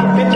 It